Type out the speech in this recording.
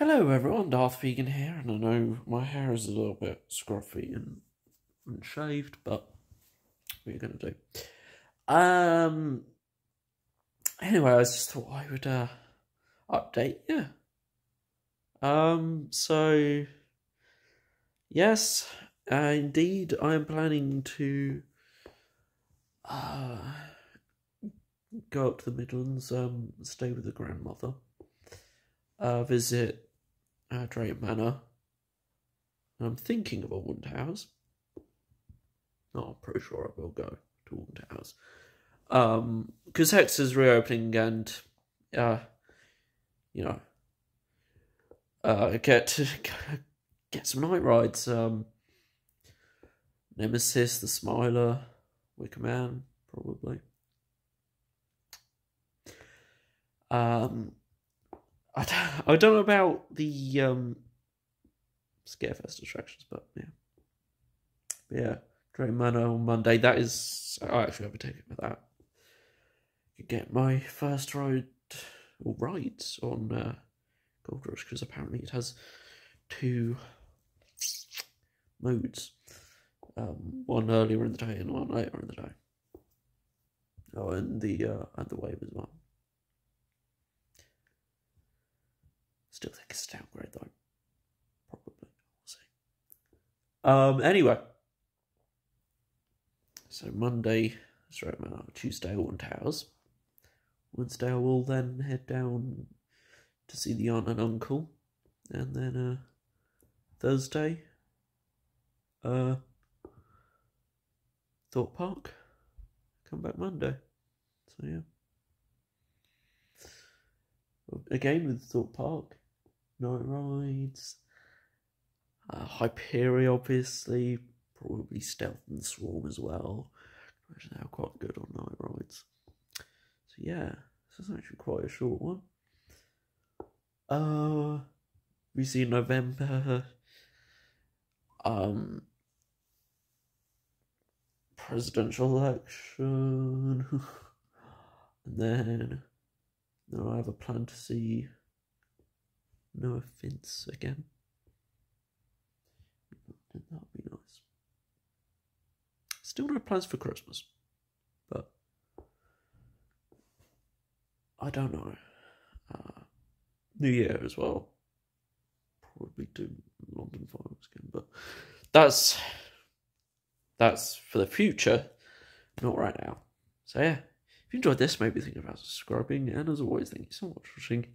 Hello everyone, Darth Vegan here, and I know my hair is a little bit scruffy and unshaved, but what are you gonna do? Um. Anyway, I just thought I would uh update you. Um. So, yes, uh, indeed, I am planning to uh go up to the Midlands, um, stay with the grandmother uh, visit Drayton Manor. I'm thinking of Alton Towers. Oh, I'm pretty sure I will go to Alton Towers. Um, because Hex is reopening and, uh, you know, uh, get get some night rides. Um, Nemesis, the Smiler, Wicker Man, probably. Um, I don't, I don't know about the um, Scarefest attractions, but yeah. But yeah, Drayton Manor on Monday. That is, I actually have a ticket for that. You get my first ride or rides on uh, Gold Rush because apparently it has two modes. Um, one earlier in the day and one later in the day. Oh, and the uh, and the wave as well. Still think it's downgrade though. Probably. We'll see. Um anyway. So Monday, sorry, man, Tuesday Alton Towers. Wednesday I will then head down to see the aunt and uncle. And then uh Thursday uh Thorpe Park. Come back Monday. So yeah. Again with Thorpe Park night rides. Uh, Hyperia, obviously, probably Stealth and Swarm as well. Which are quite good on night rides. So yeah, this is actually quite a short one. Uh, we see November. Um, presidential election, and then, then I have a plan to see no offence again. That would be nice. Still no plans for Christmas, but I don't know. Uh, New Year as well. Probably do London fireworks again, but that's that's for the future, not right now. So yeah, if you enjoyed this, maybe think about subscribing, and as always, thank you so much for watching